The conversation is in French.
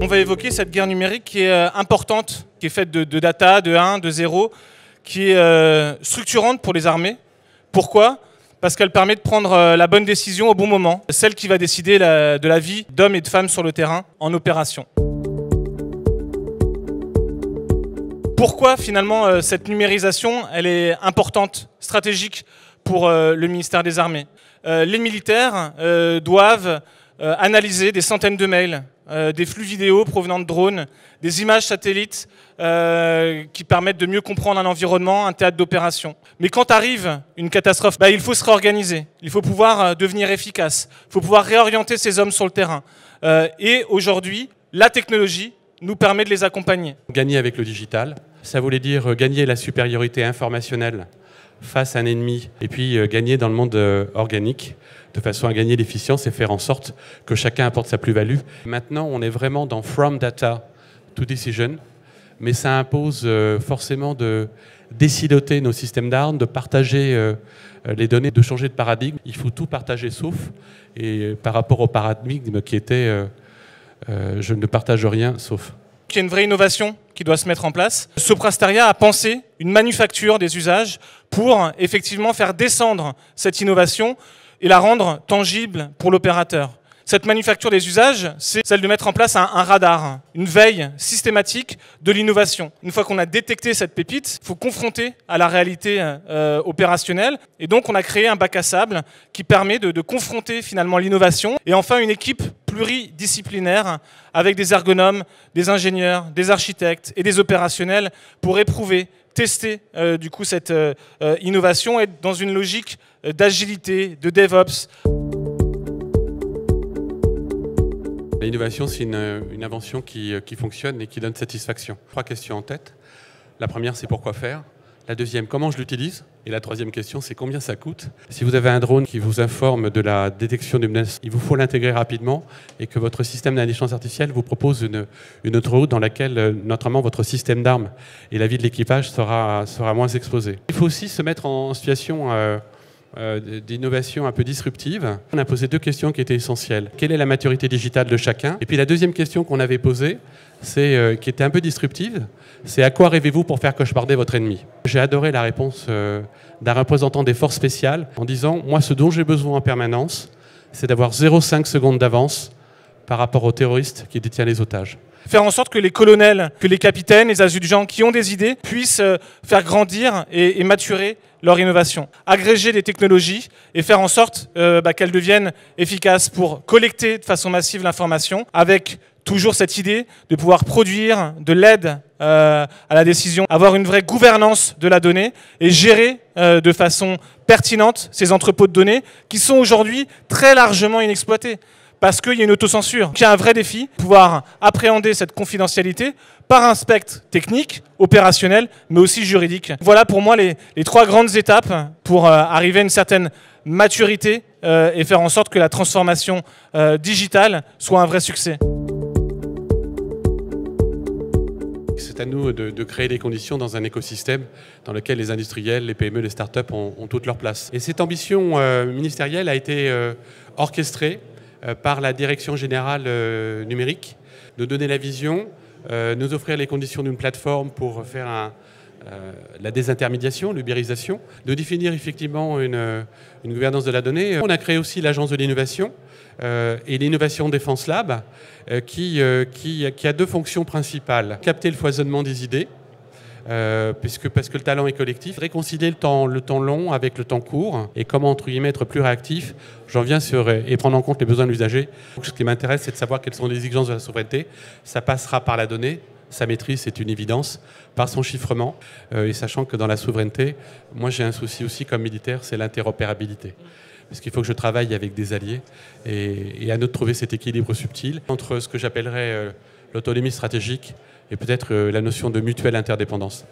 On va évoquer cette guerre numérique qui est euh, importante, qui est faite de, data, de 1, de 0, qui est euh, structurante pour les armées. Pourquoi? Parce qu'elle permet de prendre euh, la bonne décision au bon moment, celle qui va décider de la vie d'hommes et de femmes sur le terrain en opération. Pourquoi finalement cette numérisation elle est importante, stratégique pour le ministère des Armées? Les militaires doivent analyser des centaines de mails, euh, des flux vidéo provenant de drones, des images satellites euh, qui permettent de mieux comprendre un environnement, un théâtre d'opération. Mais quand arrive une catastrophe, bah, il faut se réorganiser, il faut pouvoir euh, devenir efficace, il faut pouvoir réorienter ces hommes sur le terrain. et aujourd'hui, la technologie nous permet de les accompagner. Gagner avec le digital, ça voulait dire gagner la supériorité informationnelle face à un ennemi et puis gagner dans le monde organique de façon à gagner l'efficience et faire en sorte que chacun apporte sa plus-value. Maintenant, on est vraiment dans from data to decision, mais ça impose euh, forcément de déciloter nos systèmes d'armes, de partager euh, les données, de changer de paradigme. Il faut tout partager sauf, et par rapport au paradigme qui était euh, je ne partage rien sauf. Il y a une vraie innovation qui doit se mettre en place. Soprasteria a pensé une manufacture des usages pour effectivement faire descendre cette innovation et la rendre tangible pour l'opérateur. Cette manufacture des usages, c'est celle de mettre en place un, radar, une veille systématique de l'innovation. Une fois qu'on a détecté cette pépite, il faut confronter à la réalité euh, opérationnelle. Et donc, on a créé un bac à sable qui permet de, de confronter finalement l'innovation. Et enfin, une équipe pluridisciplinaire avec des ergonomes, des ingénieurs, des architectes et des opérationnels pour éprouver tester euh, du coup cette euh, euh, innovation et dans une logique d'agilité, de DevOps. L'innovation, c'est une, invention qui, qui, fonctionne et qui donne satisfaction. Trois questions en tête. La première, c'est pourquoi faire? La deuxième, comment je l'utilise Et la troisième question, c'est combien ça coûte Si vous avez un drone qui vous informe de la détection d'une menace, il vous faut l'intégrer rapidement et que votre système d'intelligence artificielle vous propose une, autre route dans laquelle, euh, notamment, votre système d'armes et la vie de l'équipage sera, sera moins exposé. Il faut aussi se mettre en situation euh, d'innovation un peu disruptive. On a posé deux questions qui étaient essentielles. Quelle est la maturité digitale de chacun? Et puis la deuxième question qu'on avait posée, c'est euh, qui était un peu disruptive, c'est à quoi rêvez-vous pour faire cauchemarder votre ennemi? J'ai adoré la réponse euh, d'un représentant des forces spéciales en disant moi ce dont j'ai besoin en permanence, c'est d'avoir 0,5 secondes d'avance par rapport aux terroristes qui détiennent les otages faire en sorte que les colonels, que les capitaines, les adjudants qui ont des idées puissent euh, faire grandir et, maturer leur innovation. Agréger des technologies et faire en sorte euh, bah, qu'elles deviennent efficaces pour collecter de façon massive l'information avec toujours cette idée de pouvoir produire de l'aide euh, à la décision, avoir une vraie gouvernance de la donnée et gérer de façon pertinente ces entrepôts de données qui sont aujourd'hui très largement inexploités parce qu'il y a une autocensure. Il y a un vrai défi, pouvoir appréhender cette confidentialité par un spectre technique, opérationnel, mais aussi juridique. Voilà pour moi les, trois grandes étapes pour euh, arriver à une certaine maturité euh, et faire en sorte que la transformation euh, digitale soit un vrai succès. C'est à nous de, créer les conditions dans un écosystème dans lequel les industriels, les PME, les startups ont, ont toute leur place. Et cette ambition ministérielle a été orchestrée par la direction générale euh, numérique, de donner la vision, euh, nous offrir les conditions d'une plateforme pour faire la désintermédiation, l'ubérisation, de définir effectivement une, gouvernance de la donnée. On a créé aussi l'agence de l'innovation et l'innovation Défense Lab qui, qui, a deux fonctions principales. Capter le foisonnement des idées, euh, puisque, parce que le talent est collectif. Réconcilier le temps, long avec le temps court et comment, entre guillemets, être plus réactif. J'en viens sur et prendre en compte les besoins de l'usager. Ce qui m'intéresse, c'est de savoir quelles sont les exigences de la souveraineté. Ça passera par la donnée. Sa maîtrise, c'est une évidence, par son chiffrement. Euh, et sachant que dans la souveraineté, moi j'ai un souci aussi comme militaire, c'est l'interopérabilité parce qu'il faut que je travaille avec des alliés et, à nous de trouver cet équilibre subtil entre ce que j'appellerais euh, l'autonomie stratégique et peut-être euh, la notion de mutuelle interdépendance.